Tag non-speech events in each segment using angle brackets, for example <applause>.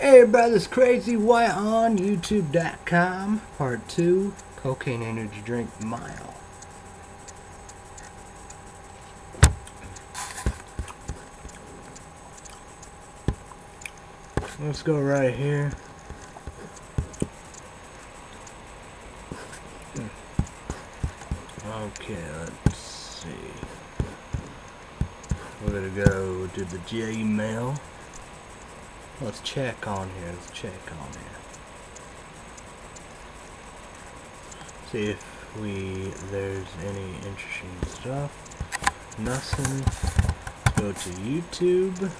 Hey everybody, this Crazy Wyatt on YouTube.com, Part 2, Cocaine Energy Drink Mile. Let's go right here. Hmm. Okay, let's see. We're gonna go to the Gmail. Let's check on here. Let's check on here. See if we there's any interesting stuff. Nothing. Let's go to YouTube.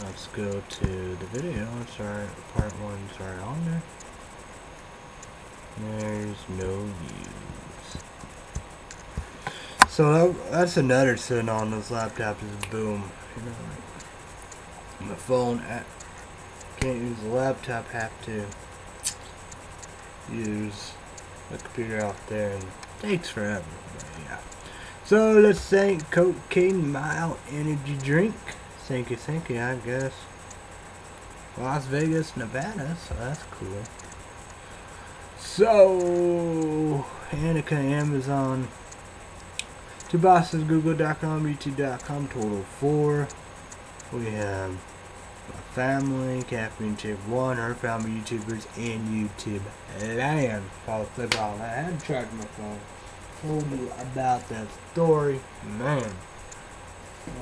Let's go to the video. Sorry, part one. Sorry, on there. There's no views. So that, that's another sin on this laptop is boom. You know, my phone can't use the laptop. Have to use the computer out there, and takes forever. Yeah. So let's thank Cocaine Mild Energy Drink. Thank you, thank you. I guess Las Vegas, Nevada. So that's cool. So, Annika, Amazon, Two Bosses, Google.com, YouTube.com, total four. We have my family, Caffeine Chick 1, her family, YouTubers, and YouTube land. Follow flip all that. I had to charge my phone. Told you about that story. Man.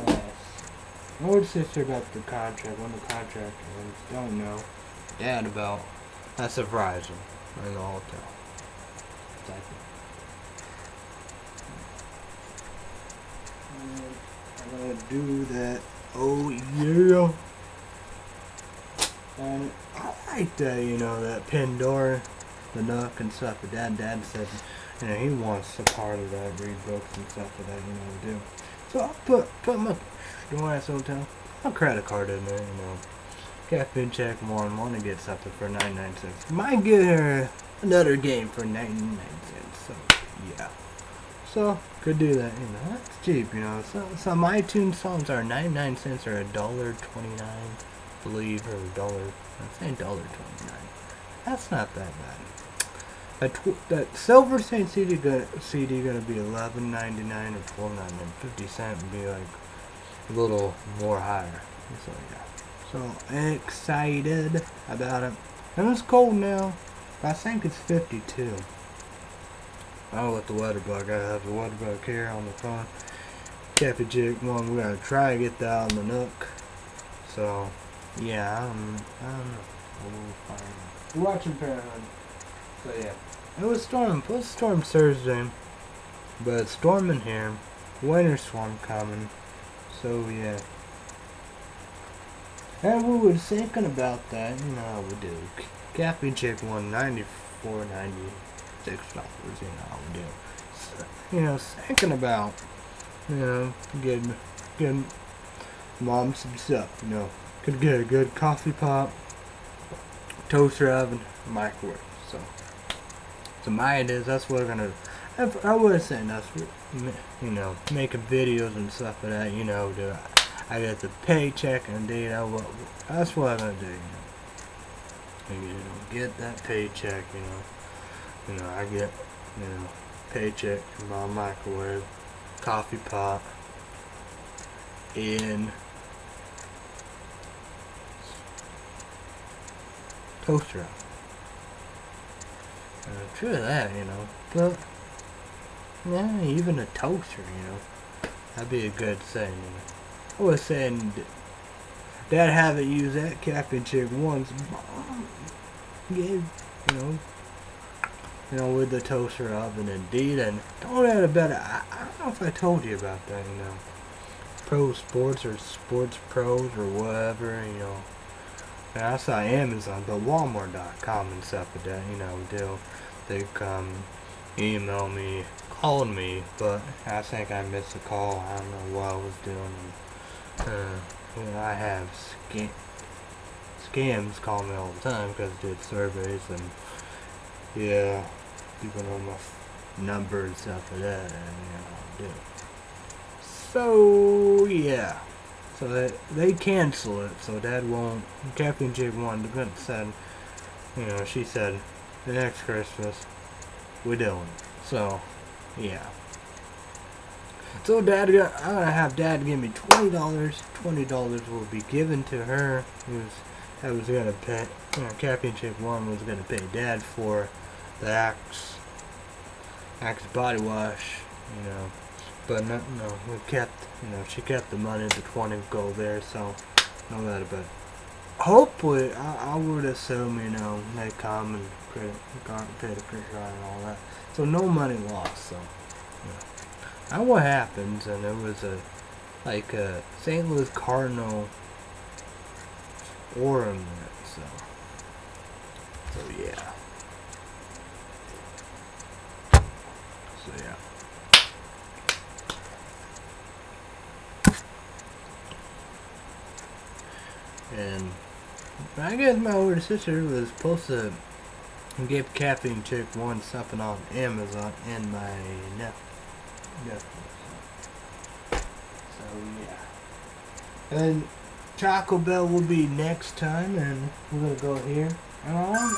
Yes. Older sister about the contract, when the contract ends. Don't know. Dad about. A Verizon in the hotel. Exactly. I'm gonna do that. Oh yeah. And I like that, you know, that Pandora, the Nook and stuff. But Dad, Dad said, you know, he wants a part of that, read books and stuff like that, you know, do. So I'll put put my don't ask hotel, my credit card in there, you know. Caffeine Chick one, want to get something for 99 cents. Might get her another game for 99 cents, so yeah. So, could do that, you know, that's cheap, you know. So, some iTunes songs are 99 cents or a dollar 29, I believe, or a dollar, I'm saying dollar 29. That's not that bad. That, tw- that Silver Saint CD gonna, CD gonna be 11.99 or 12.99, 50 cent would be like a little more higher. So yeah. So excited about it. And it's cold now. I think it's 52. I'll let the water bug. I have the water bug here on the phone. Cafe Jig one. We're gonna try to get that on the Nook. So yeah, I'm, I don't know. We'll find out. We're watching Parenthood. So yeah. It was storm. It was storm Thursday. But it's storming here. Winter storm coming. So yeah. And we were thinking about that, you know how we do. Caffeine Chick one ninety four ninety six dollars, you know how we do. So, you know, thinking about you know, getting getting mom some stuff, you know. Could get a good coffee pot, toaster oven, microwave. So so my idea is that's what I'm gonna I, I was saying that's you know, making videos and stuff like that, you know, do I I get the paycheck and indeed I will. That's what I'm gonna do. You know, you know, get that paycheck. You know, you know I get you know paycheck from my microwave, coffee pot, in toaster. Uh, true that, you know, but yeah, even a toaster, you know, that'd be a good thing, you know. I was saying Dad haven't used that caffeine chick once. Gave, you know, you know, with the toaster oven indeed, and don't add a better. I, I don't know if I told you about that, you know, Pro Sports or Sports Pros or whatever, you know. And I saw Amazon, but Walmart.com and stuff like that, you know, do they come email me, called me, but I think I missed a call. I don't know what I was doing. Uh, you know, I have scam scams call me all the time because I did surveys and yeah, people know my number and stuff like that, and you know, do. So yeah, So they they cancel it. So Dad won't. Captain Jig one said, you know, she said, the next Christmas we doing. So, yeah. So Dad, I'm gonna have Dad give me twenty dollars. Twenty dollars will be given to her. Who's I was gonna pay. You know, Captain Chick One was gonna pay Dad for the Axe Axe body wash. You know, but no, no, we kept. You know, she kept the money. The twenty go there. So, no matter. But hopefully, I, I would assume you know they come and credit, the credit card and all that. So no money lost. So. Now what happens, and it was a like a St. Louis Cardinal ornament, so so yeah. So yeah. And I guess my older sister was supposed to give Caffeine Chick one something on Amazon and my nephew. So yeah. And Taco Bell will be next time, and we're gonna go here. Um,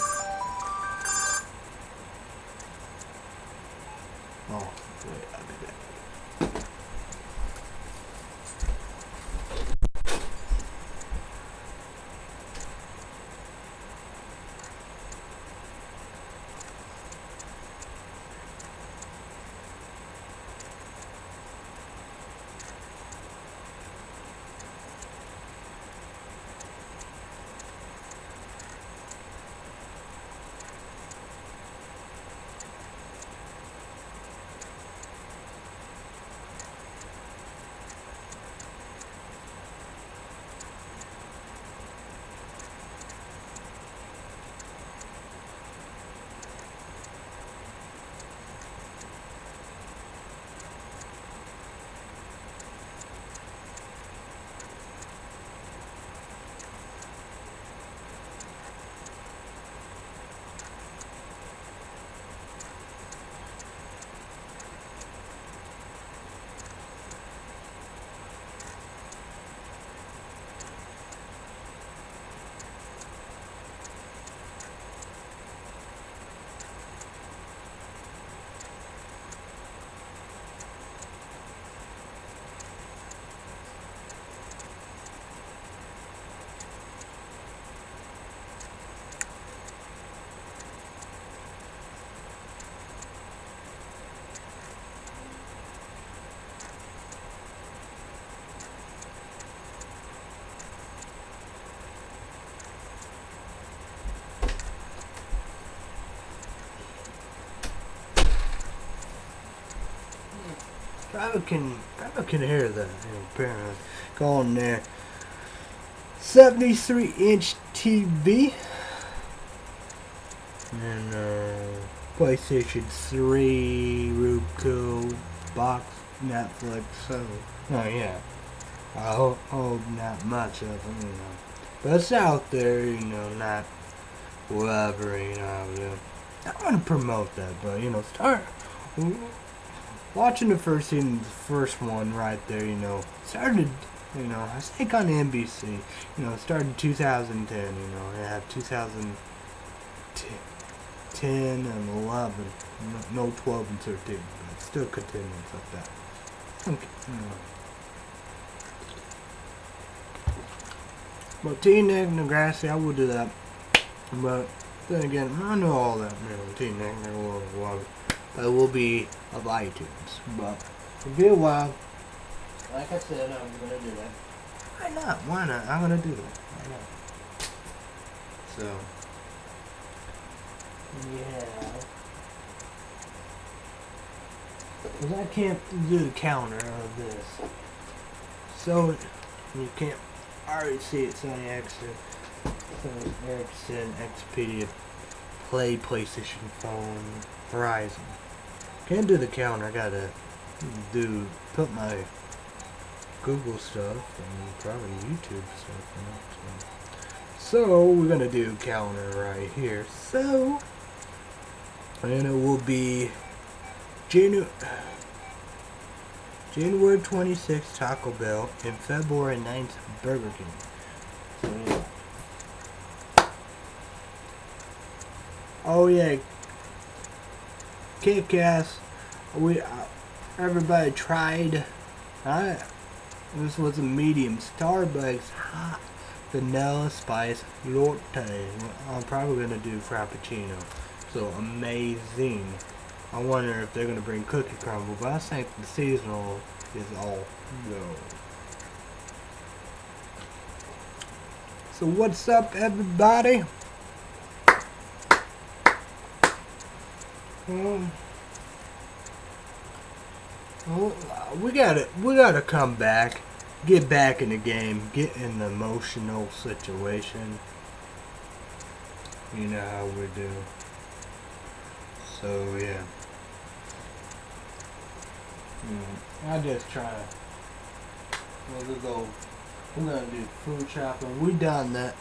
Probably can probably can hear the know, parent going there. 73 inch TV and uh, PlayStation 3, Roku, box, Netflix. So, oh yeah, I hope, hope not much of them, you know, but it's out there, you know, not whatever, you know. I want to promote that, but you know, start watching the first season, the first one right there, you know, started, you know, I think on NBC, you know, started 2010, you know, I had 2010 and 11, no 12 and 13, but still continues like that. Okay, you know. But Teen Degrassi, I will do that. But then again, I know all that, know, Teen Degrassi, it will be of iTunes. But it'll be a while. Like I said, I'm gonna do that. Why not? Why not? I'm gonna do that. Why not? So yeah. Cause I can't do the counter of this. So you can't already see it's on the Ericsson. So Ericsson, Expedia, Play, PlayStation Phone, Verizon. Can't do the calendar. I gotta do put my Google stuff and probably YouTube stuff it. So. so we're gonna do calendar right here. So and it will be Janu January 26th, Taco Bell, and February 9th, Burger King. So, yeah. Oh yeah, kick ass. We uh, everybody tried. This was a medium Starbucks hot vanilla spice latte. I'm probably gonna do frappuccino. So amazing. I wonder if they're gonna bring cookie crumble, but I think the seasonal is all go. So what's up, everybody? Well, we gotta we gotta come back, get back in the game, get in the emotional situation. You know how we do. So yeah. Mm, I just try to. We'll go. We're gonna do food shopping. We done that.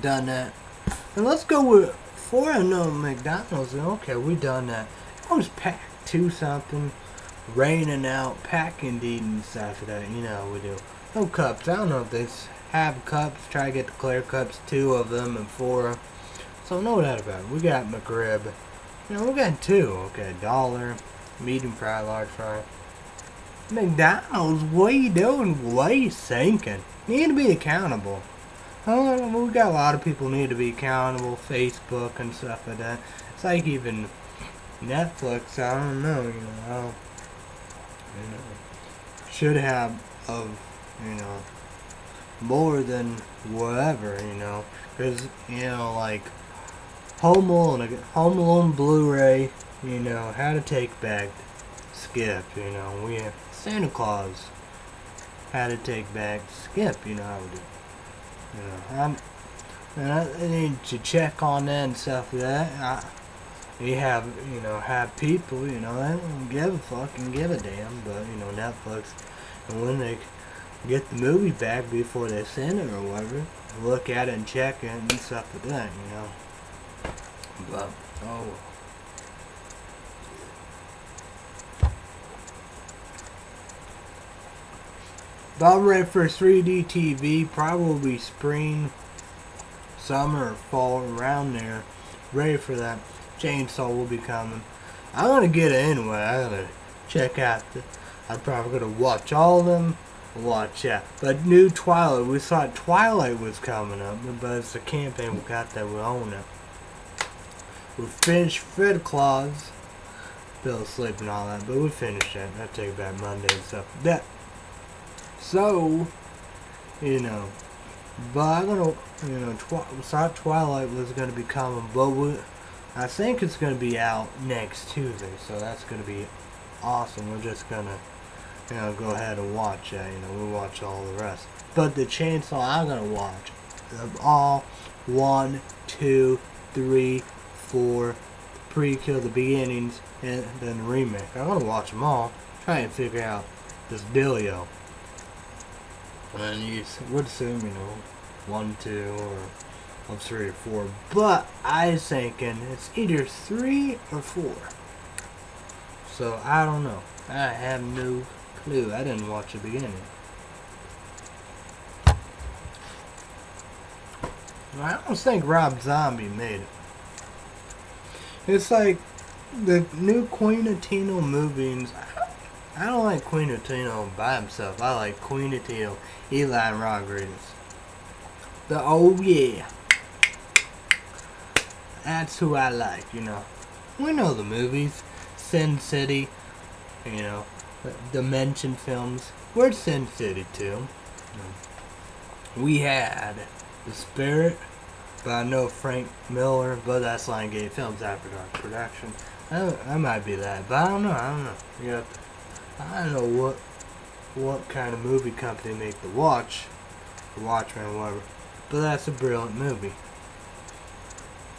Done that. And let's go with before I know McDonald's. Okay, we done that. I was packed to something, raining out, packing and stuff. That you know we do. No cups. I don't know if they have cups. Try to get the clear cups, two of them and four. So know that about it. We got McRib. You know, we got two. Okay, dollar, medium fry, large fry. McDonald's, what are you doing? What you thinking? You need to be accountable. Oh, we got a lot of people need to be accountable, Facebook and stuff like that. It's like even Netflix, I don't know, you know, you know, should have of, you know, more than whatever, you know, because, you know, like, Home Alone, Home Alone Blu-ray, you know, How to Take Back Skip, you know, we have Santa Claus, How to Take Back Skip, you know how we do. Know, I'm, um, I need to check on that and stuff like that. I, you have, you know, have people, you know, they don't give a fuck and give a damn, but, you know, Netflix, and when they get the movie back before they send it or whatever, look at it and check it and stuff like that, you know. But, oh. About ready for 3D TV, probably spring, summer, fall, around there. Ready for that. Chainsaw will be coming. I'm gonna get it anyway. I gotta check out the. I'm probably gonna watch all of them. Watch out. But new Twilight, we thought Twilight was coming up, but it's a campaign we got that we own it. We finished Fred Claus. Fell asleep and all that, but we finished that. That take about Monday and stuff. That so, you know, but I'm gonna, you know, thought Twilight was gonna be coming, but we, I think it's gonna be out next Tuesday, so that's gonna be awesome. We're just gonna, you know, go ahead and watch that. You know, we'll watch all the rest. But the Chainsaw I'm gonna watch, of all one, two, three, four, pre-kill the beginnings, and then the remake. I'm gonna watch them all, try and figure out this dealio. And you would assume, you know, one, two, or of three or four. But I was thinking it's either three or four. So I don't know. I have no clue. I didn't watch the beginning. I don't think Rob Zombie made it. It's like the new Queen of Tino movies. I don't like Queen of Tino by himself. I like Queen of Tino, Eli Rodriguez. The oh yeah. That's who I like, you know. We know the movies. Sin City, you know, Dimension films. Where's Sin City too? Hmm. We had The Spirit, but I know Frank Miller, but that's Lionsgate Films after dark production. I, I might be that, but I don't know. I don't know. You know, I don't know what what kind of movie company make the watch, the Watchmen, whatever. But that's a brilliant movie.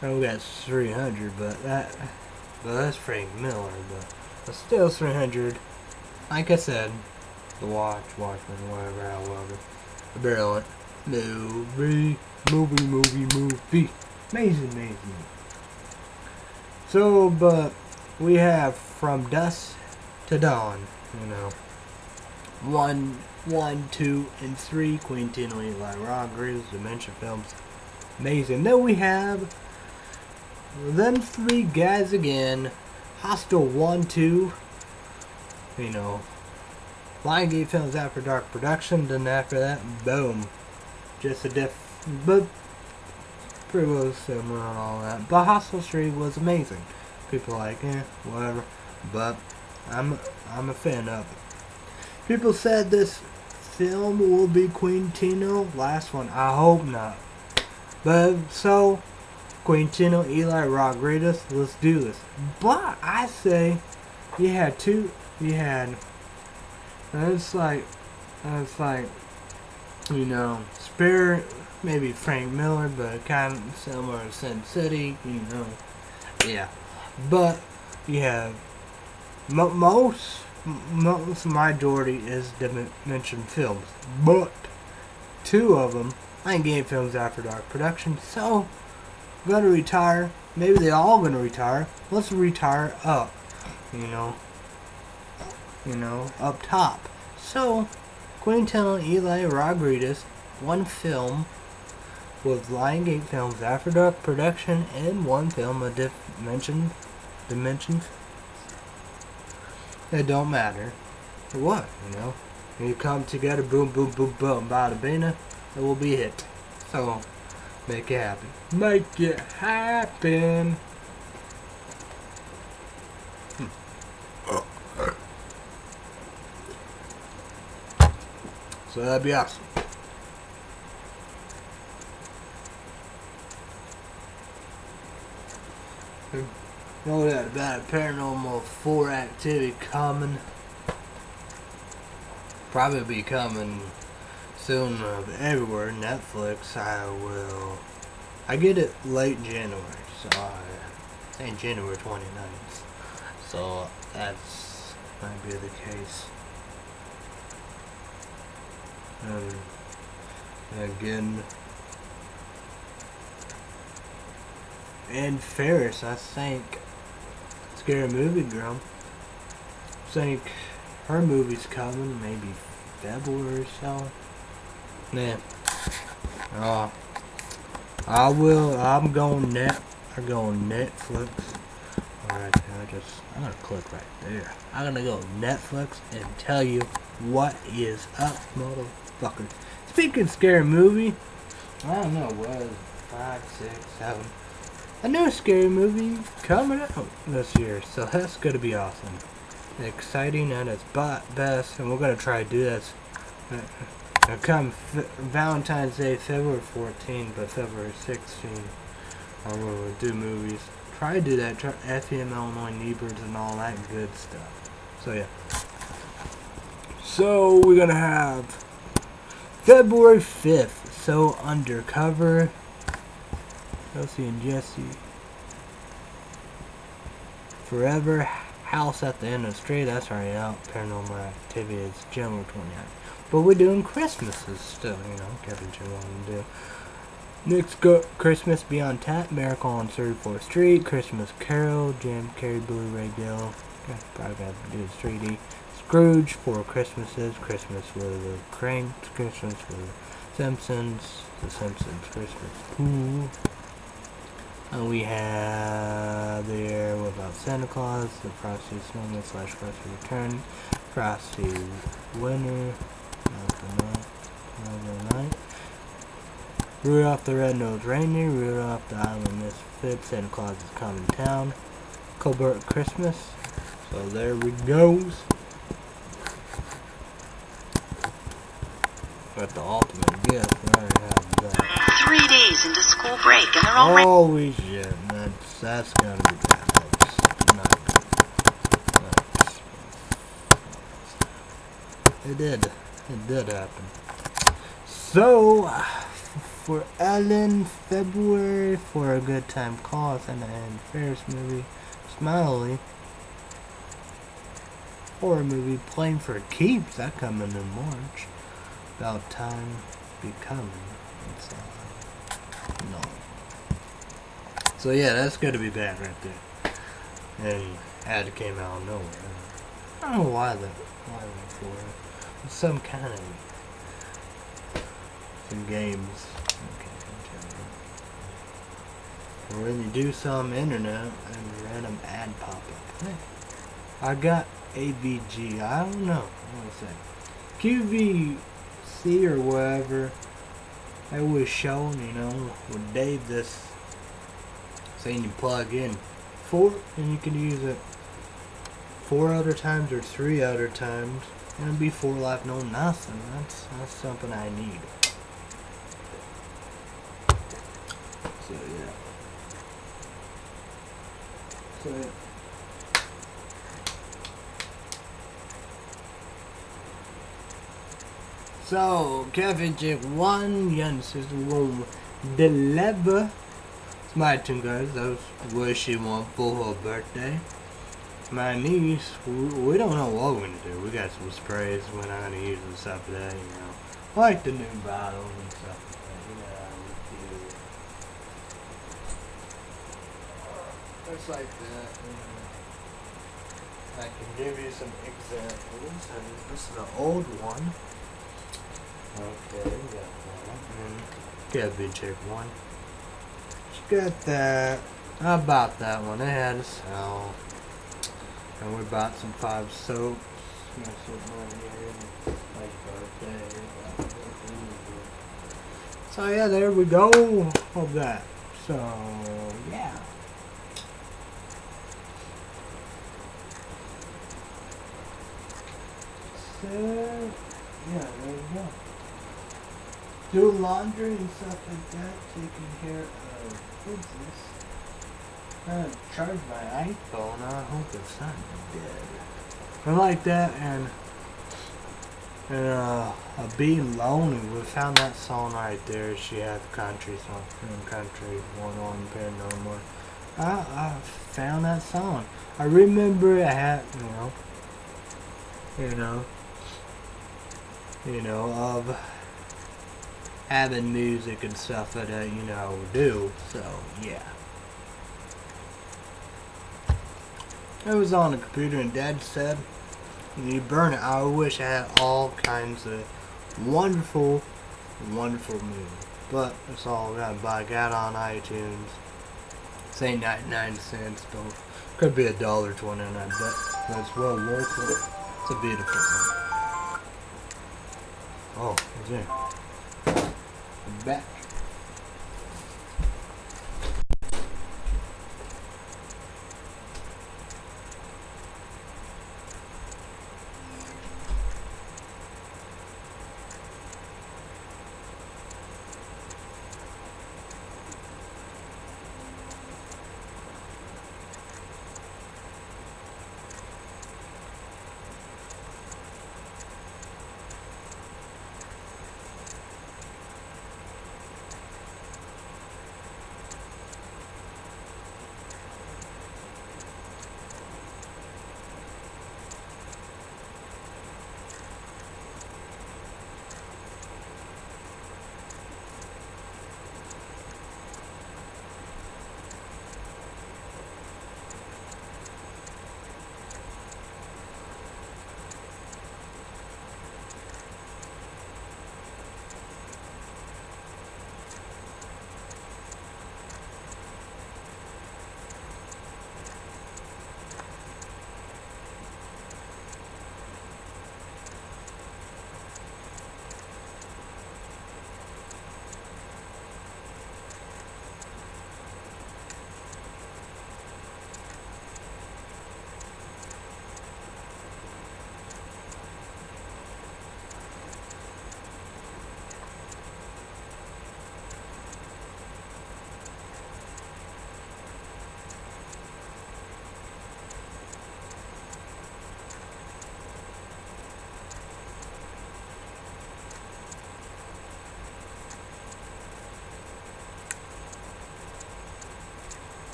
I we got 300, but that, but that's Frank Miller. But, but still 300. Like I said, the Watch, Watchman, whatever, however, a brilliant movie, movie, movie, movie. Amazing, amazing. So, but we have from dusk to dawn you know, one, one, two, and three. Quintino Eli Rodriguez, Dimension Films. Amazing. Then we have them three guys again. Hostel 1, 2. You know, Lionsgate Films After Dark Production. Then after that, boom. Just a diff. But pretty well similar and all that. But Hostel 3 was amazing. People like, eh, whatever. But I'm I'm a fan of it. People said this film will be Quintino. Last one. I hope not. But so Quintino, Eli Rodriguez, let's do this. But I say you had two you had it's like it's like you know Spirit maybe Frank Miller but kind of similar to Sin City, you know. Yeah. But you have most most majority is Dimension Films, but two of them I Lionsgate Films After Dark production. So gonna retire. Maybe they all gonna retire. Let's retire up. You know. You know, up top. So Quintino Eli Rodriguez, one film with Lion Gate Films After Dark production and one film a Dimension Dimensions. It don't matter. What, you know? When you come together, boom, boom, boom, boom, bada bina, it will be hit. So, make it happen. Make it happen! Hmm. So that'd be awesome. Know that about paranormal 4 activity coming? Probably be coming soon everywhere. Netflix, I will. I get it late January, so I think January 29th. So that's might be the case. Um, again, Anna Faris, I think, Scary Movie Girl. I think her movie's coming, maybe February or so. Yeah. Uh, I will. I'm going net. I'm going Netflix. Alright, I just. I'm gonna click right there. I'm gonna go Netflix and tell you what is up, motherfucker. Speaking scary movie, I don't know what five, six, seven. A new scary movie coming out this year, so that's gonna be awesome. Exciting at its best, and we're gonna try to do this. Uh, uh, come Valentine's Day, February 14, but February 16, I'm gonna do movies. Try to do that. Try FM Illinois Neighbors and all that good stuff. So yeah. So we're gonna have February 5th. So undercover. Chelsea and Jesse. Forever. House at the end of the street. That's already out. Paranormal activity is January 29th. But we're doing Christmases still, you know. Kevin Jim want to do. Next go Christmas Beyond Tap, Miracle on 34th Street, Christmas Carol, Jim Carrey Blu-ray deal. Okay, probably got to do the 3D. Scrooge, Four Christmases, Christmas with the Cranks, Christmas with the Simpsons, The Simpsons Christmas Ooh. We have there Without Santa Claus, the Frosty Snowman slash Frosty Return, Frosty Winter. Rudolph the Red-Nosed Reindeer, Rudolph the Island Misfit, Santa Claus is coming to town, Colbert Christmas. So there we goes. Got the ultimate gift. Three days into school break, and they're already. Holy shit, that's that's gonna be bad. That's not good. That's, it did. It did happen. So, for Ellen, February, for a good time call, and and Ferris movie, Smiley. Horror movie, Playing for Keeps, that coming in March. About time be coming. It's, So yeah, that's gonna be bad right there. And ad came out of nowhere. I don't know why the why the for it. Some kind of some games. And when you do some internet and random ad pop up. Hey, I got AVG. I don't know. What is that? QVC or whatever. It was shown, you know, with Dave this saying you plug in four and you can use it four other times or three other times and it'll be four life no nothing. That's that's something I need. So yeah. So yeah. So, Kevin Chick 1, Jens is room deliver. Turn, guys. That was what she want for her birthday. My niece, we, we don't know what we're gonna do. We got some sprays. We're not gonna use and stuff today, you know. Like the new bottles and stuff like that. You know. Just like that. I can give you some examples. This is the old one. Okay, we got one. Got big check one. Got that. I bought that one. It had a sell. And we bought some five soaps. So yeah, there we go. Of that. So yeah. So yeah, there we go do laundry and stuff like that, taking care of business. I'm charge my iPhone. I hope it's not dead. I like that, and and uh, uh, being lonely. We found that song right there. She had country song, country one on paranormal. I I found that song. I remember it had you know, you know, you know of having music and stuff that uh, you know do. So yeah. It was on the computer and Dad said, "You burn it." I wish I had all kinds of wonderful, wonderful music, but it's all got buy. Got on iTunes. Say 99 cents, though. Could be a dollar twenty nine, but that's well worth it. It's a beautiful one. Oh, it's there back.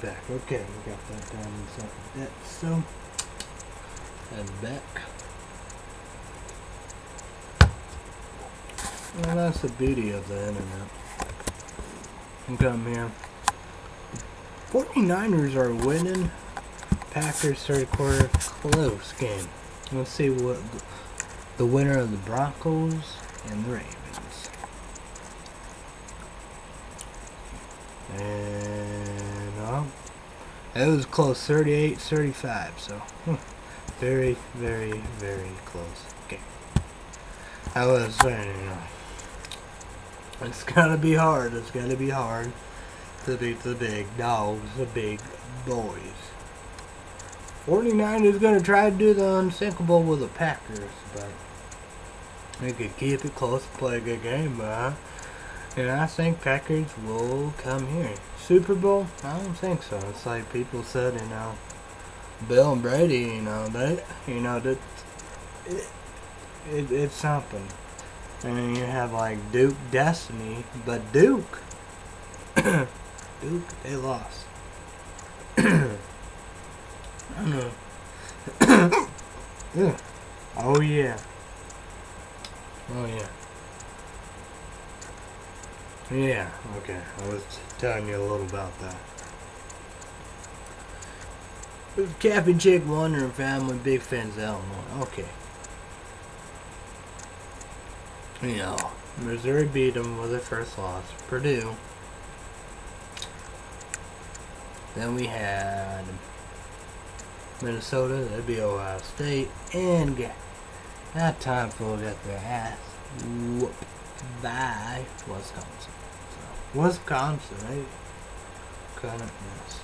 Back. Okay, we got that down inside the deck, so. And back. Well, that's the beauty of the internet. You come here. 49ers are winning. Packers third quarter close game. Let's see what the winner of the Broncos and the Ravens. It was close 38 35 so hmm, very very very close Okay. I was you know, it's gotta be hard. It's gotta be hard to beat the big dogs, the big boys. 49 is to try to do the unsinkable with the Packers, but they could keep it close, play a good game, but and I think Packers will come here. Super Bowl? I don't think so. It's like people said, you know, Bill and Brady, you know, that, you know, that it, it, it's something. And then you have like Duke Destiny, but Duke, Duke, they lost. I know. yeah. Oh yeah. Oh yeah. Yeah, okay. I was telling you a little about that. Cappy Chick Wonder and family, big fans of Illinois. Okay. You know, Missouri beat them with their first loss. Purdue. Then we had Minnesota, that'd be Ohio State, and that time their ass whooped by Wisconsin. Wisconsin, they couldn't miss.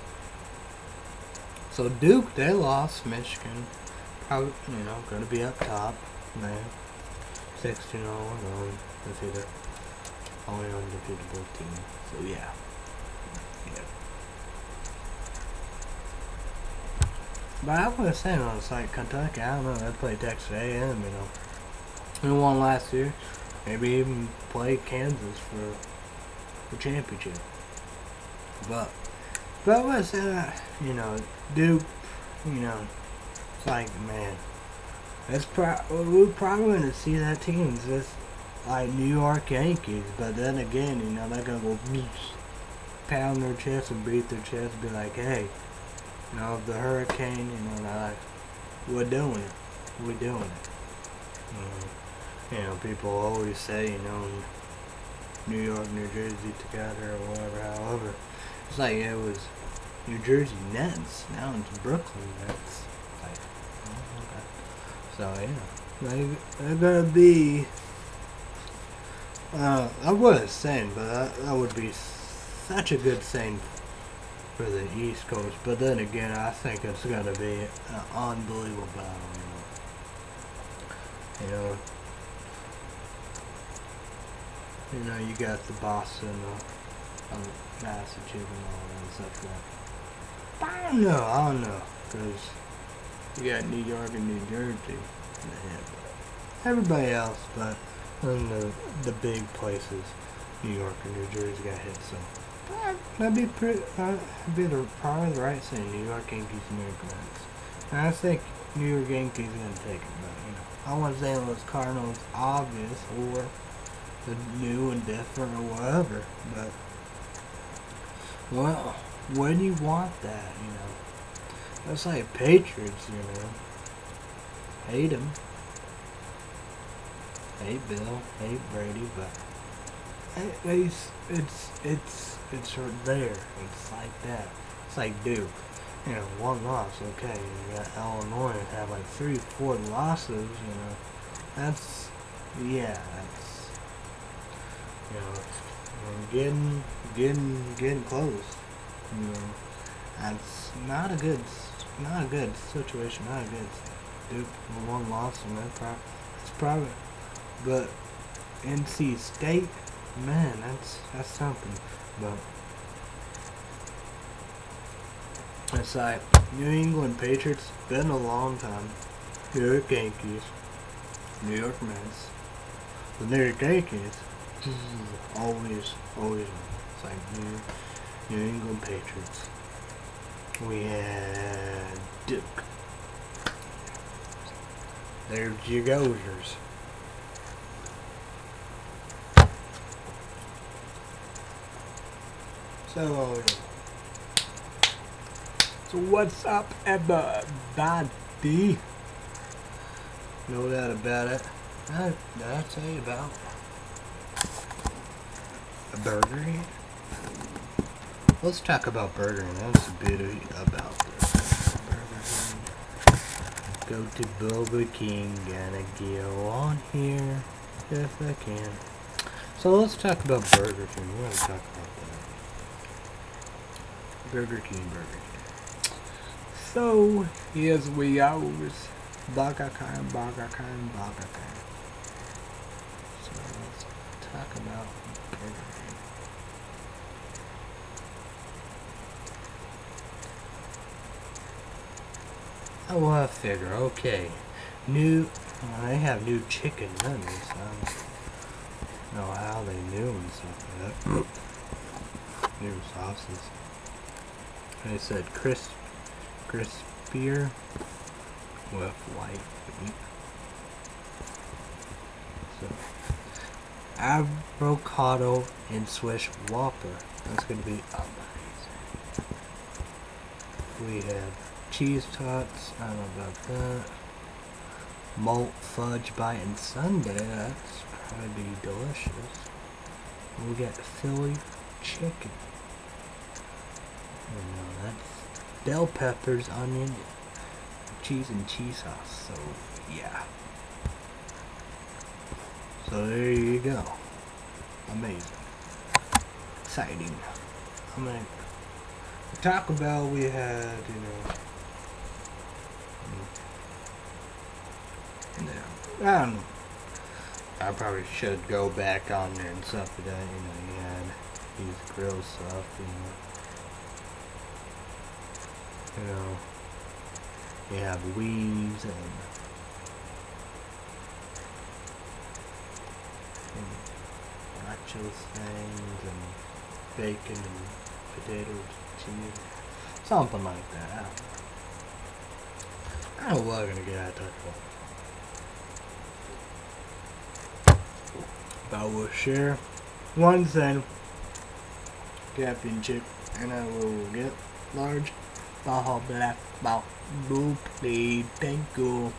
So Duke, they lost. Michigan, probably, you know, going to be up top. Man, 16 0 1 defeated only undefeatable team. So yeah. yeah. But I was saying on it's like Kentucky, I don't know, they played Texas A&M, you know. We won last year. Maybe even play Kansas for the championship. But, but was saying, you know, Duke, you know, it's like, man, it's pro- we're probably to see that team. It's just like New York Yankees. But then again, you know, they're to go pound their chest and beat their chest and be like, hey, you know, the hurricane, you know, like, we're doing it. We're doing it. Know, you know, people always say, you know, New York, New Jersey together or whatever, however. It's like it was New Jersey Nets. Now it's Brooklyn Nets. Like, oh, okay. So, yeah. They're going to be. Uh, I was saying, but that, that would be such a good thing for the East Coast. But then again, I think it's going to be an unbelievable battle, you know. You know, you know, you got the Boston, uh, Massachusetts, and all that stuff. That. I don't know, I don't know, because you got New York and New Jersey. Everybody else, but the the big places, New York and New Jersey got hit. So that'd be pretty, that'd be the probably the right thing. New York Yankees, and New York Mets. And I think New York Yankees are gonna take it, but you know, I wasn't saying it was Cardinals obvious or the new and different or whatever, but well, when you want that, you know, that's like Patriots, you know, hate them, hate Bill, hate Brady, but it- it's it's it's it's there. It's like that. It's like Duke. You know, one loss, okay. You got Illinois have like three, four losses. You know, that's yeah, that's know, getting getting getting close. You know, that's not a good not a good situation. Not a good with one loss and that pro- it's probably but NC State, man, that's that's something. But it's like New England Patriots been a long time. New York Yankees, New York Mets, the New York Yankees always always. It's like New New England Patriots We had Duke. There's your Gozers. So, so what's up, everybody? No doubt about it. I, tell you about a burger? Let's talk about Burger King. That's a bit of- about Burger King. Go to Burger King. Gonna go on here if I can. So let's talk about Burger King. We're gonna talk about that. Burger King, Burger King. So here's we goes. Burger King, Burger King, Burger King. So let's talk about Burger King. Oh, I figure. Okay. New. Well, they have new chicken nuggets. I don't know how they knew and stuff like that. new sauces. They said crisp, crispier with white meat. So, avocado and Swiss Whopper. That's gonna be amazing. We have cheese tots. I don't know about that. Malt fudge bite and sundae. That's probably delicious. We got Philly chicken. Oh no, that's bell peppers, onion, cheese, and cheese sauce. So yeah. So there you go. Amazing. Exciting. I mean, Taco Bell we had, you know. Yeah. I don't know. I probably should go back on there and stuff like that, uh, you know, you had these grill stuff, you know. You know. You have weaves and, and nachos things and bacon and potatoes, cheese, something like that. I don't know. I I'm gonna get out of Taco Bell. But I will share one. Caffeine Chick and I will get large Baja Black Ball Blue please thank you.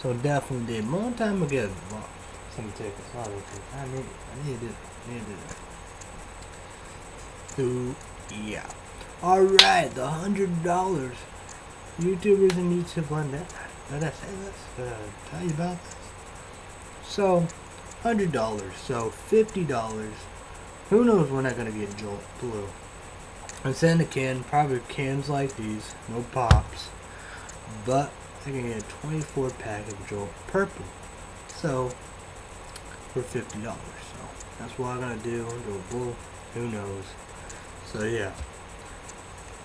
So definitely did one time ago some tickets. I need I need it. I need it. So yeah. Alright, the hundred dollars. YouTubers and YouTube on that. Did I say this? Did I tell you about this? So, hundred dollars. So fifty dollars. Who knows when I'm gonna get Jolt Blue? I'm sending a can, probably cans like these, no pops. But I can get a 24 pack of Jolt Purple. So for fifty dollars. So that's what I'm gonna do. A blue. Who knows? So yeah.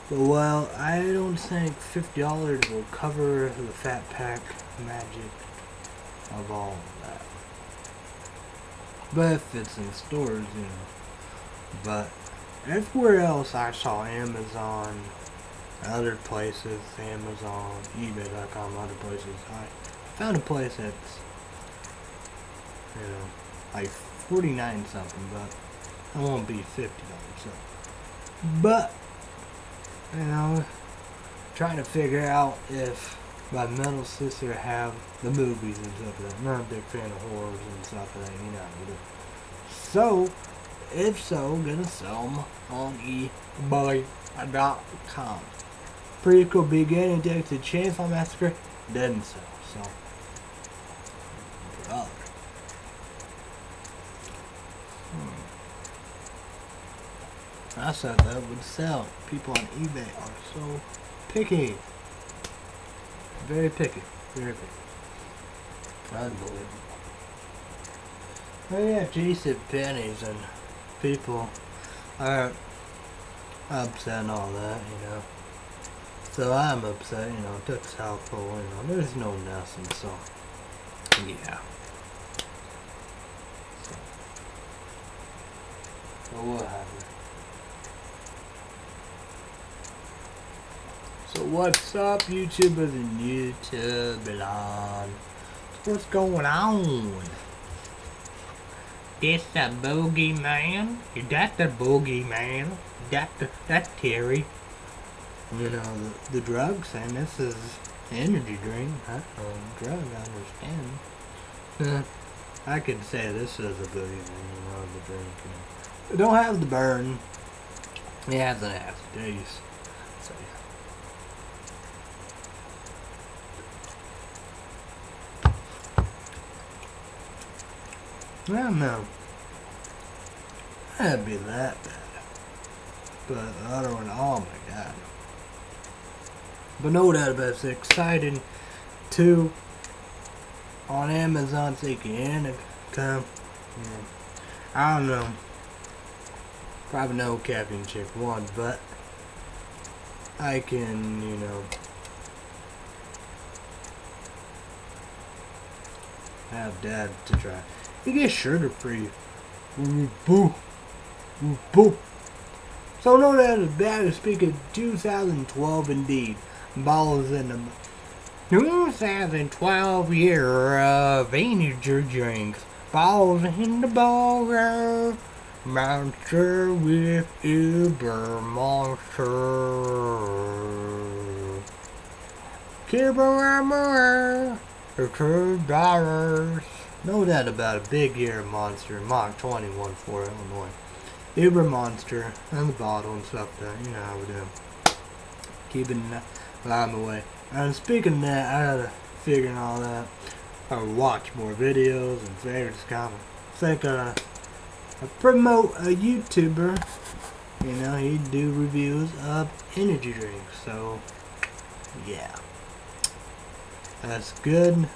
But well, I don't think fifty dollars will cover the fat pack magic of all of that. It's in stores, you know. But everywhere else I saw Amazon, other places, Amazon, eBay.com, other places, I found a place that's, you know, like 49 something, but I won't be $50. So. But, you know, trying to figure out if my middle sister have the movies and stuff like that. Not a big fan of horrors and stuff like that, you know. but- So, if so, gonna sell them on eBay.com. Pretty cool beginning Texas Chainsaw Massacre didn't sell, so. Brother. Hmm. I said that would sell. People on eBay are so picky. Very picky. Very picky. Unbelievable. Oh yeah, Jason pennies and people are upset and all that, you know. So I'm upset, you know, took South Pole, you know, there's no nothing, so yeah. So, what happened? What's up, YouTubers and YouTube land? What's going on? This the boogeyman? Is that the boogeyman? That the, that's Terry. You know, the, the drugs, and this is energy drink. Huh? Um, drug, I understand. I could say this is a boogeyman, you know, the drink. Don't have the burn. It has an aftertaste. Well, no. That'd be that bad. But the other one, oh my god. But no doubt about it, it's exciting too. On Amazon, so you can come. Yeah. I don't know. Probably no Caffeine Chick one, but I can, you know, have dad to try. You get sugar free. Ooh, boo. Ooh, boo. So no doubt is bad speak of 2012 indeed. Balls in the 2012 year of energy drinks. Balls in the ball Monster with Uber Monster. Kibble for two dollars. No doubt about a big year monster, Mach 21 for Illinois. Uber Monster and the bottle and stuff there, you know how we do. Keeping that lime away. And speaking of that, I gotta figure all that. I watch more videos and favorites comment. Think uh I promote a YouTuber. You know, he do reviews of energy drinks. So, yeah. That's good.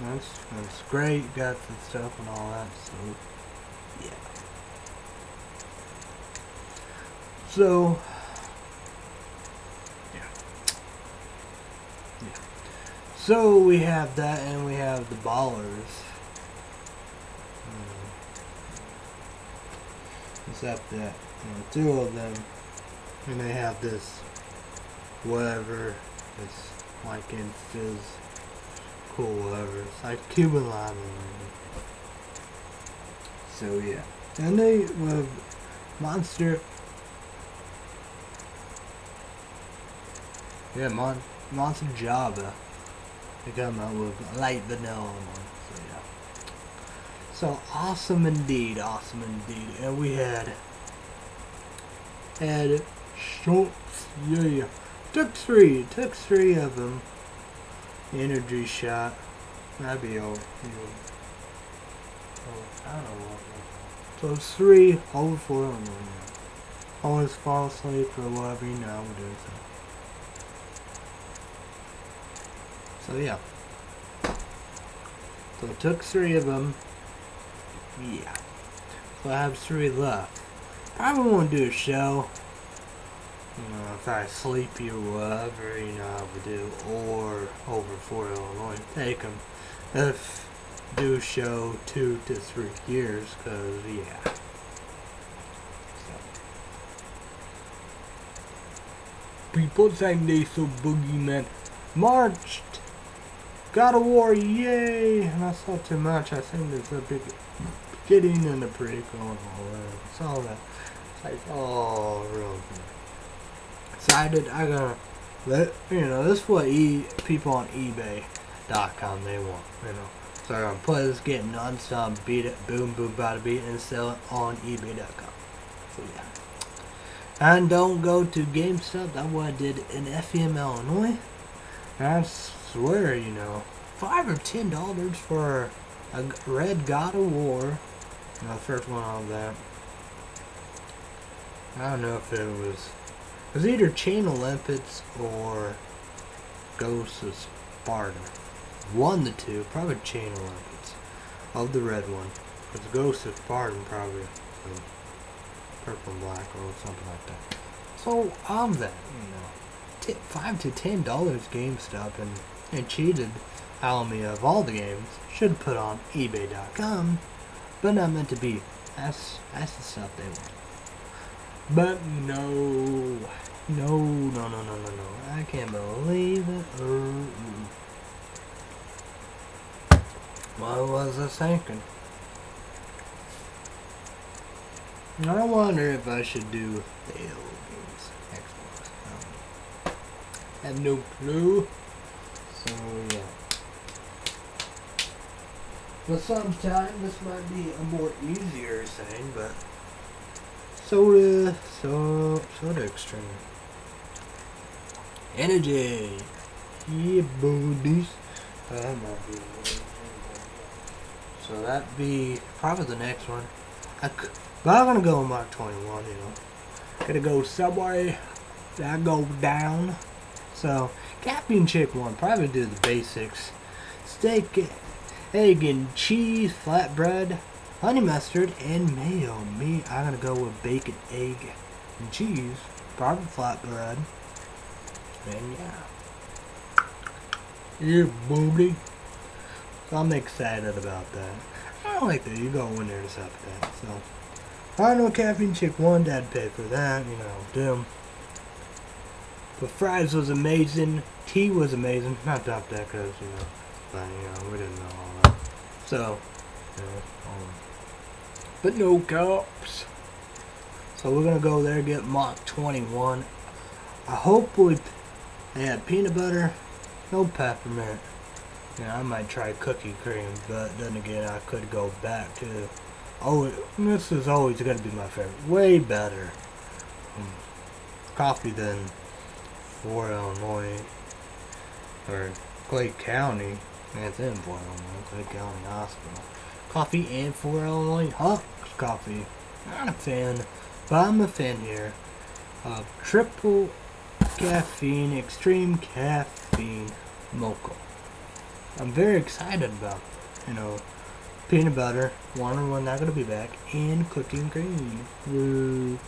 That's, that's great. Got the stuff and all that. So, yeah. So, yeah. Yeah. So we have that and we have the ballers. Hmm. except that you know, two of them and they have this whatever this like in cool whatever it's like Cuban lime so yeah and they have monster yeah mon monster java they come out with light vanilla one so yeah. So awesome indeed, awesome indeed. And we had had Schultz, yeah, took three, took three of them. Energy shot. That'd be over. I don't know what. So three over four on one. Always fall asleep or whatever you know we do. So. so yeah. So took three of them. Yeah. So I have three left. Probably want to do a show. You know, if I sleepy or whatever, you know how we do. Or over for Illinois. Take them. If do show two to three years, because, yeah. People saying they so boogeyman marched. God of War, yay! And I saw too much. I think there's a big getting in the prequel and all that. It's all that. It's like, all real good. Excited. I gotta let you know. This is what e people on eBay.com they want. You know. So I'm gonna play this, get non-stop, beat it, boom, boom, bada beat, and sell it on eBay.com. So yeah. And don't go to GameStop. That's what I did in FEM, Illinois. I swear, you know, five or ten dollars for a red God of War the first one on that. I don't know if it was... It was either Chains of Olympus or Ghost of Sparta. One the two, probably Chains of Olympus. Of the red one. Because Ghost of Sparta probably um, purple and black or something like that. So, on that, you know, five to ten dollars GameStop and, and cheated out of all the games. Should put on eBay.com but not meant to be. That's that's the stuff they want. But no. No, no, no, no, no, no. I can't believe it. Mm. What was I thinking? I wonder if I should do the games Xbox. Um, have no clue. So yeah. But sometimes this might be a more easier thing, but soda, so soda extreme. Energy. Yeah, be. So that'd be probably the next one. I c- but I'm gonna go on Mark 21, you know. Gotta go Subway. I go down. So, caffeine chick one, probably do the basics. Steak, egg and cheese, flatbread, honey mustard, and mayo. Me, I'm gonna go with bacon, egg, and cheese. Probably flatbread. And yeah. Yeah, booty. So I'm excited about that. I don't like that you go in there and stuff that. So I know caffeine chick one dad paid for that, you know, damn. But fries was amazing. Tea was amazing. Not top that because, you know, but you know, we didn't know all that. So, you know, um, but no cups. So we're gonna go there get Mach 21. I hope we they had peanut butter, no peppermint. Yeah, I might try cookie cream, but then again, I could go back to. Oh, this is always gonna be my favorite. Way better um, coffee than Flora, Illinois or Clay County. That's in Flora, Illinois, Clay County Hospital. Coffee and Flora, Illinois Hawks coffee. Not a fan, but I'm a fan here. of triple caffeine, extreme caffeine mocha. I'm very excited about, you know, peanut butter. One we're not gonna be back, and cooking green. Woo.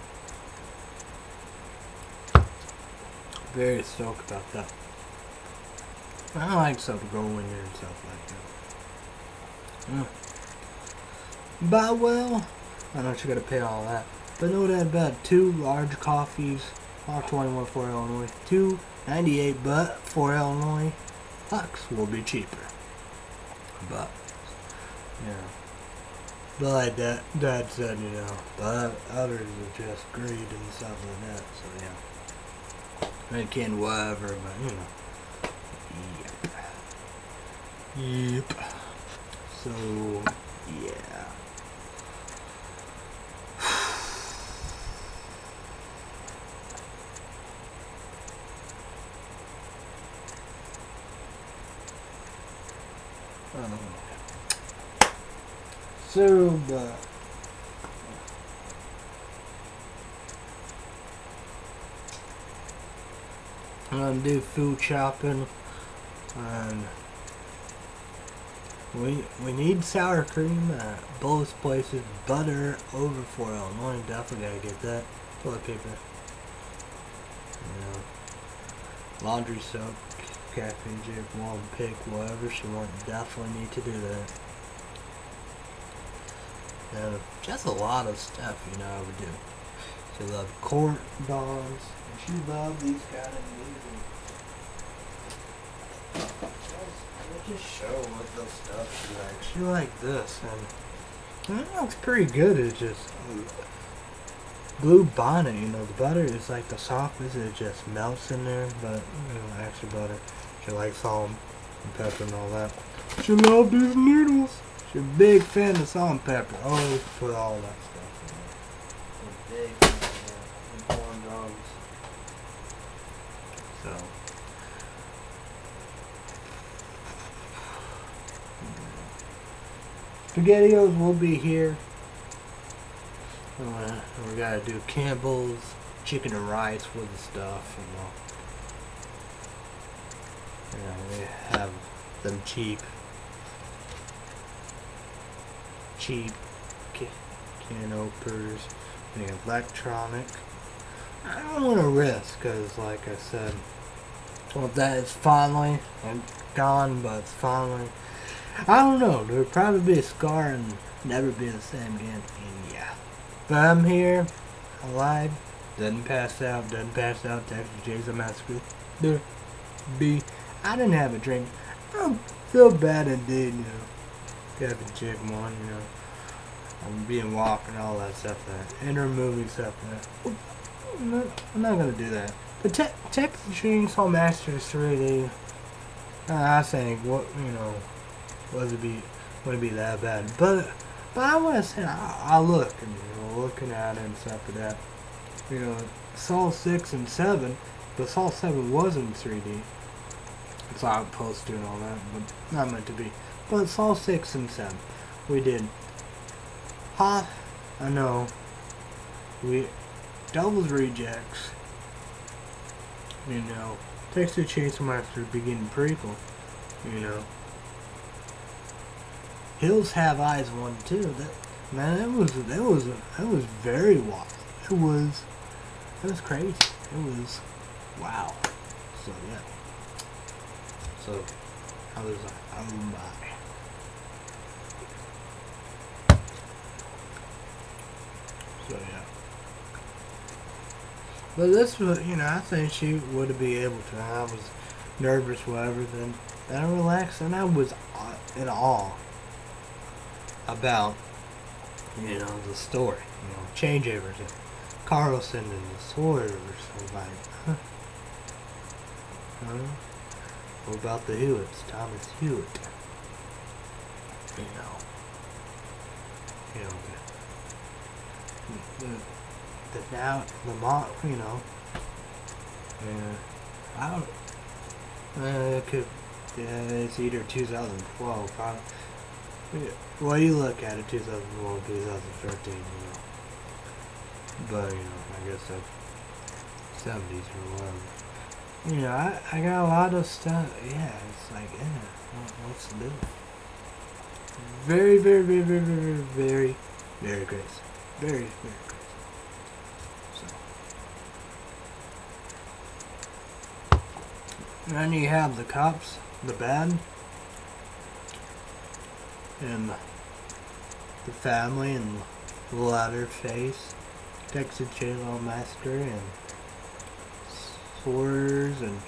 Very stoked about that. I like stuff to go in and stuff like that. Mm. But well, I know you gotta pay all that. But no that bad. Two large coffees, R21 for Illinois. Two 98, but for Illinois, Huck's will be cheaper. But yeah. But like that dad said, you know, but others are just greed and stuff like that, so yeah. They can whatever, but you know. Yep. Yep. So yeah. Um, so, but I'm gonna do food shopping, and we we need sour cream at both places. Butter over for Illinois, definitely gotta get that. Toilet paper, you know, laundry soap, caffeine chick, one pick, whatever she wants. Definitely need to do that. And just a lot of stuff, you know, I would do. She loved court dogs, and she loved these kind of music. I'll just show what the stuff she likes. She liked this, and it looks pretty good. It's just blue bonnet, you know, the butter is like the softest, it just melts in there, but, you know, extra butter. She likes salt and pepper and all that. She loved these noodles. She's a big fan of salt and pepper. Always put all that stuff in there. A big fan of. And corn dogs. So. SpaghettiOs will be here. Uh, we gotta do Campbell's chicken and rice with the stuff, Yeah, we have them cheap, cheap ca- can openers. We electronic. I don't want to risk, cause like I said, well, that is finally and gone, but it's finally. I don't know. There'll probably be a scar and never be the same again. And yeah. But I'm here. Lied. Doesn't pass out. Doesn't pass out. Texas Chainsaw Massacre. There. B. I didn't have a drink. I feel bad indeed, you know. Caffeine Chick one, you know. I'm being walked and all that stuff. That inner movie stuff. That. I'm not, I'm not gonna do that. But te- Texas Chainsaw Massacre 3D. Uh, I think what you know was it be wouldn't be that bad. But but I was to say I, I look and you know looking at it and stuff like that. You know, Saw six and seven, but Saw seven was in 3D. Supposed to and all that, but not meant to be. But it's all six and seven, we did. Hot, I know. We Devil's Rejects. You know, Texas Chainsaw Massacre beginning prequel. You know. Hills Have Eyes one too. That man, that was that was that was very wild. It was it was crazy. It was wow. So yeah. So I was like, I'm by. So yeah. But this was, you know, I think she would be able to. I was nervous, whatever. Then, I relaxed, and I was uh, in awe about, you know, the story. You know, changeovers and Carlson and the Sawyers. or like, huh? huh? What about the Hewitts? Thomas Hewitt. You know. You know, the, the, the now, the mom, you know. Yeah. I don't, uh, it could, yeah, it's either 2012. I, yeah, well, you look at it, 2012, 2013, you know. But, you know, I guess that's 70s or whatever. You know, I, I got a lot of stuff. Yeah, it's like, yeah, what, what's the deal? Very, very, very, very, very, very, very crazy. Very, very crazy. So. Then you have the cops, the bad, and the family, and Leatherface, Texas Chainsaw Massacre, and And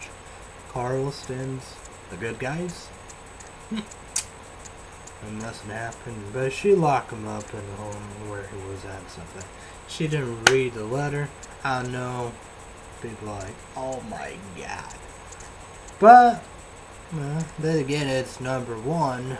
Carlston's the good guys. <laughs> and nothing happened, but she locked him up in the home where he was at. Something. She didn't read the letter. I know. People are like, oh my god. But well, then again, it's number one.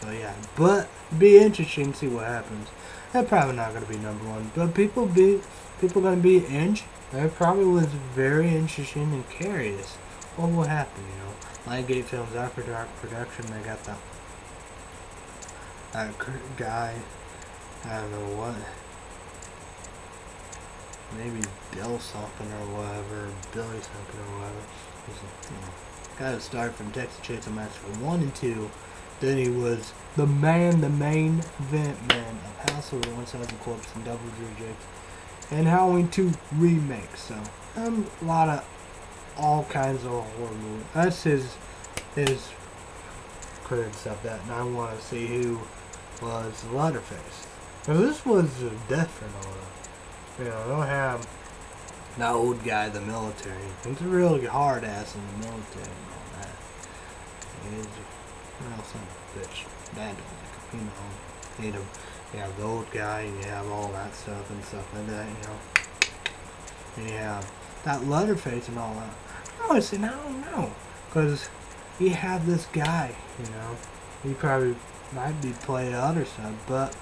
So yeah, but be interesting to see what happens. They're probably not gonna be number one, but people be people gonna be inch. That probably was very interesting and curious. What will happen, you know? Lionsgate Films After Dark production. They got that that guy. I don't know what. Maybe Bill something or whatever, Billy something or whatever. He's, a you know, guy that started from Texas Chainsaw Massacre 1 and 2. Then he was the man, the main event man of House of One Thousand Corpse and Devil's Rejects and Halloween 2 remake. So, um, a lot of all kinds of horror movies. That's his his credit stuff. That, and I want to see who was Leatherface. Now this was a death different. You know, they don't have that old guy, the military. He's a really hard ass in the military and all that. He's, you know, some bitch. Dad don't like you know. Need him. You have the old guy, and you have all that stuff and stuff like that, you know. And you have that Leatherface and all that. I was saying, I don't know. Because you have this guy, you know. He probably might be play other stuff, but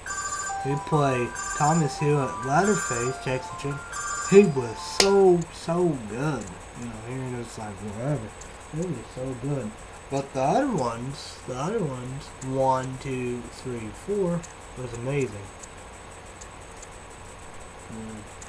he played Thomas Hewitt Leatherface, Jackson Chick. He was so, so good. You know, hearing it's like whatever. It was so good. But the other ones, the other ones, one, two, three, four, was amazing. Mm.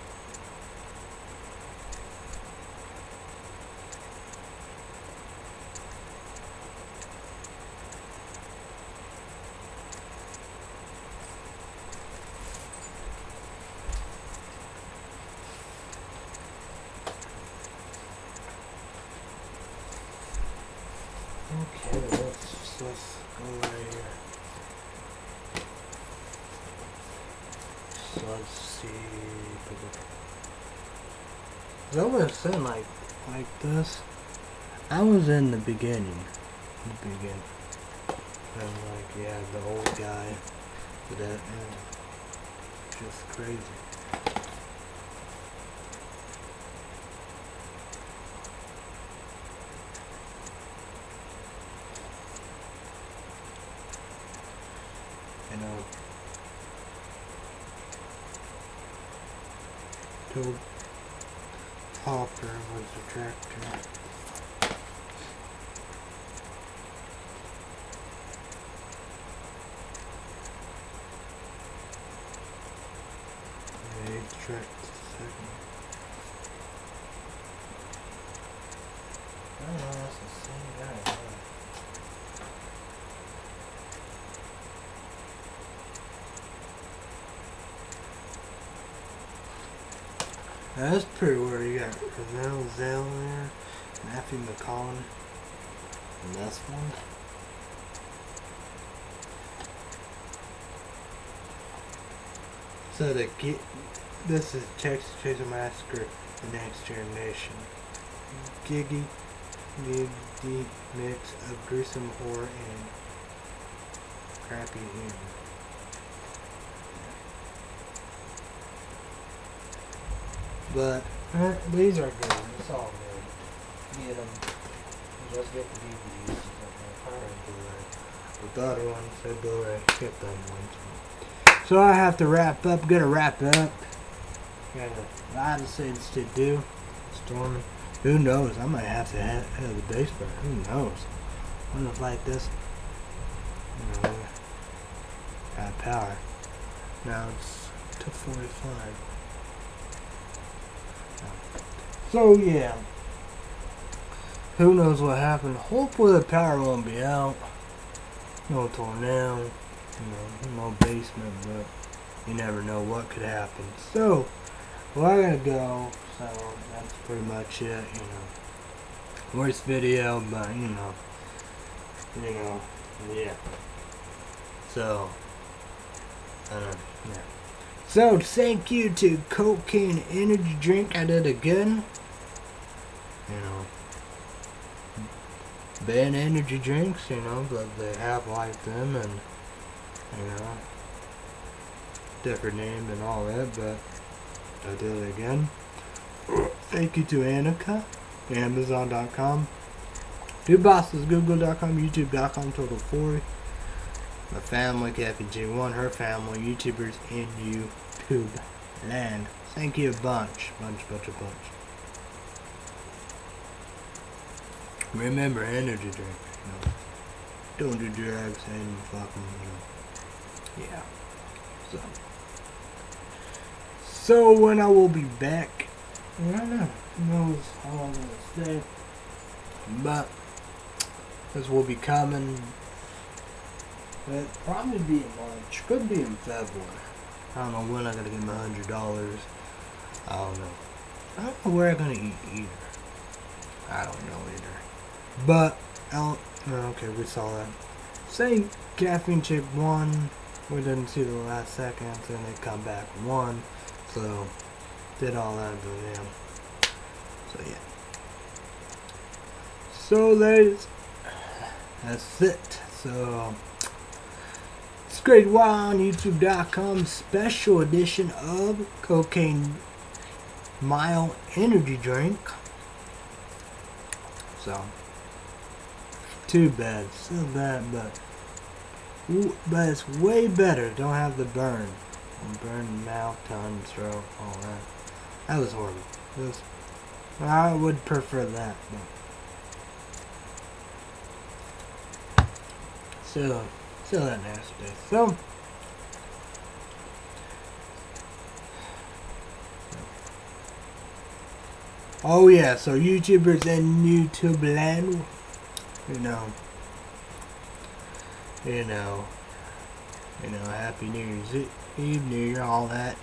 In the beginning. The beginning. And like yeah, the old guy. That yeah, just crazy. You know. Tobe Hooper was a tractor. Yeah, he's tracked second. I don't know, that's the same guy. huh? That's pretty weird. You got Ravelle Zell there, Matthew McCollum, and this one. So the get this is Texas Chainsaw Massacre: The Next Generation. Giggy, giddy mix of gruesome horror and crappy humor. Uh-huh. But these are good. It's all good. Get them. Just get the DVDs. Like the other ones, said Blu-ray, get them ones. So I have to wrap up. Gonna wrap up. Got a lot of things to do. Storm. Who knows? I might have to have, have a basement. Who knows? When it's like this, you know, power. Now it's 245. So yeah. Who knows what happened? Hopefully the power won't be out. No tornado. You know, no basement, but you never know what could happen. So, well, I gotta go. So that's pretty much it. You know, worst video, but you know, you know, yeah. So, uh, yeah. So thank you to Cocaine Energy Drink. I did again. You know, ban energy drinks. You know, but they have like them and you know different name and all that. But I did it again. <coughs> Thank you to Annika, Amazon.com, Two Bosses, Google.com, YouTube.com, Total 40. My family, Caffeine Chick 1, her family, YouTubers in YouTube land. Thank you a bunch, bunch, bunch, a bunch. Remember, energy drink. Know, don't do drugs and fucking, you know. Yeah. So. So when I will be back, I don't know. Who knows how long I'll stay. But this will be coming. It'll probably be in March. Could be in February. I don't know when I'm gonna get my hundred dollars. I don't know. I don't know where I'm gonna eat either. I don't know either. But I'll, oh, okay, we saw that. Say caffeine chick one. We didn't see the last seconds, and they come back one. So did all that, but yeah. So yeah. So ladies, that's it. So it's Crazy Wyatt on YouTube.com special edition of Cocaine Mild Energy Drink. So too bad, still bad, but but it's way better. Don't have the burn, burn mouth, tongue, throat, all that. That was horrible. I would prefer that. But. So, still nasty. So, oh yeah, so YouTubers in YouTube land, you know, you know, you know, Happy New Year's Eve, New Year, all that.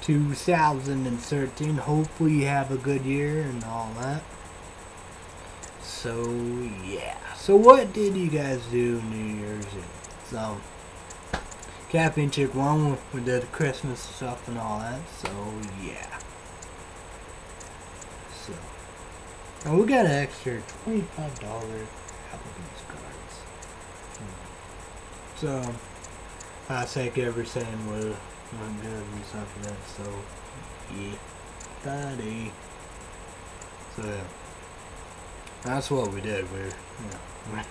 2013. Hopefully you have a good year and all that. So yeah. So what did you guys do New Year's Eve? So Chick One we did Christmas stuff and all that. So yeah. So, we got an extra twenty-five dollar Applebee's cards. So, I think everything was went good and stuff like that. So, yeah, buddy. So yeah, that's what we did. We, you know,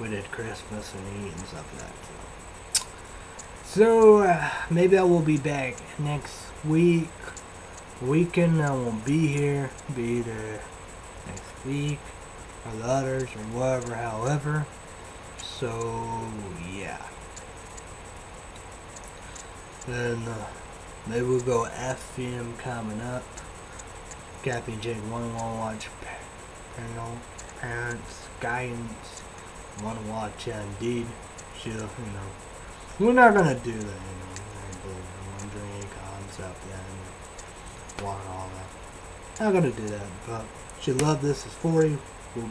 we, did Christmas and eat and stuff like that. So, uh, maybe I will be back next week. Weekend I won't be here. Be there next week or the others or whatever. However, so yeah. Then uh, maybe we'll go FM coming up. Caffeine Chick one wanna watch you know, parents, guidance, want to watch it? Indeed, she'll, you know, we're not going to do that, you know, I believe in wondering concept and want all that. Not going to do that, but she loved this It's for you. We'll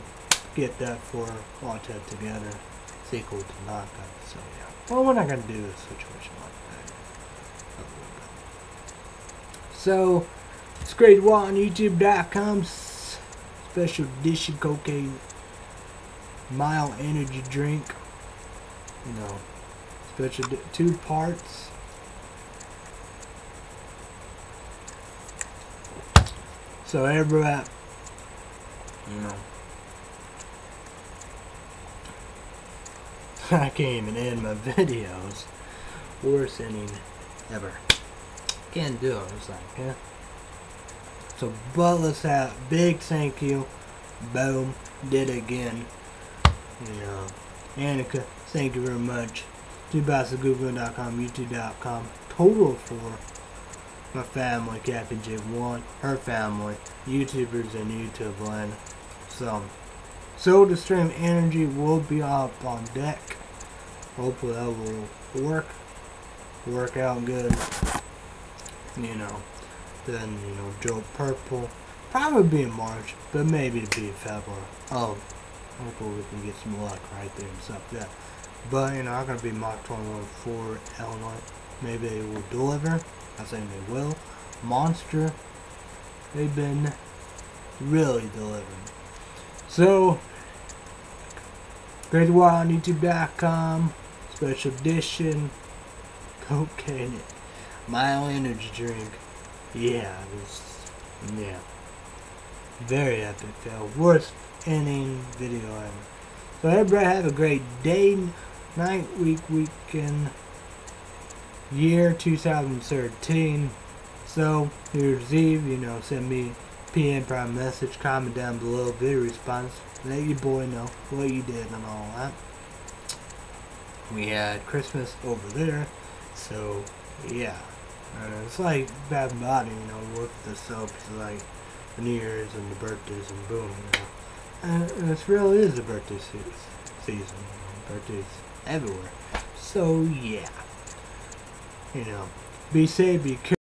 get that for watch that together. Sequel to knock up, so yeah. Well, we're not going to do a situation like that. So, it's great. Watch on YouTube.com special edition cocaine. Mild energy drink. You know special two parts. So everybody you know. <laughs> I can't even end my <laughs> videos. Worst ending ever. Can't do it. It's like yeah so but let's have big thank you. Boom. Did it again. You know Annika thank you very much. TwoBossOfGoogle.com, YouTube.com, total for my family, Caffeine Chick 1, her family, YouTubers and YouTube land. So, so the stream energy will be up on deck. Hopefully that will work, work out good. You know, then, you know, Jolt Purple, probably be in March, but maybe be February. Oh, hopefully we can get some luck right there and stuff that. But, you know, I'm to be March 21 for Illinois. Maybe they will deliver. I think they will. Monster, they've been really delivering. So, Crazy Wyatt on YouTube.com, um, special edition, cocaine, mild energy drink. Yeah, this, yeah. Very epic fail. Worst ending video ever. So everybody have a great day, night, week, weekend, year 2013. So here's Eve, you know, send me PM prime message, comment down below, video response, let your boy know what you did and all that. We had Christmas over there, so yeah. Uh, it's like Bath and Body, you know, work the soaps like the New Year's and the birthdays and boom, you know. And, and it really is the birthday se- season, you know, birthdays everywhere. So yeah, you know, be safe, be careful.